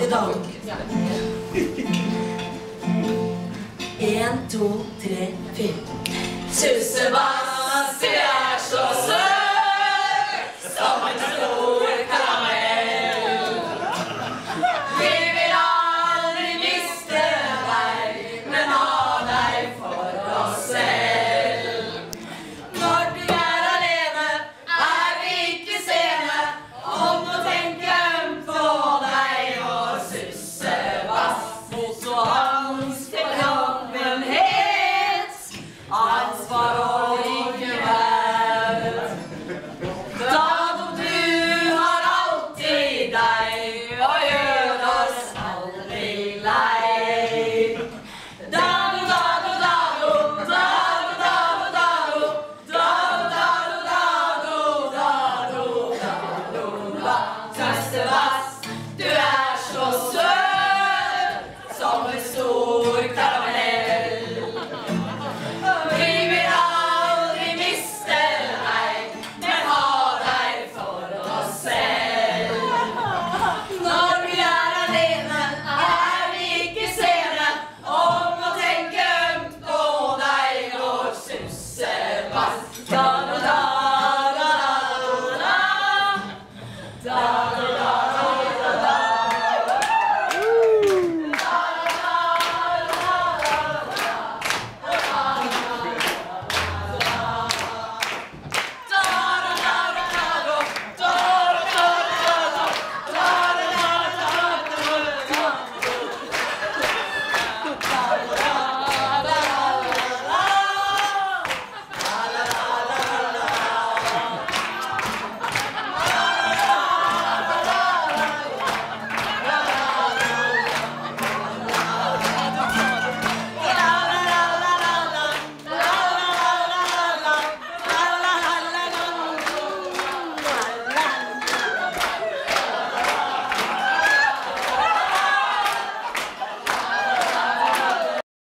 til dag. En, to, tre, fire. Sussebass!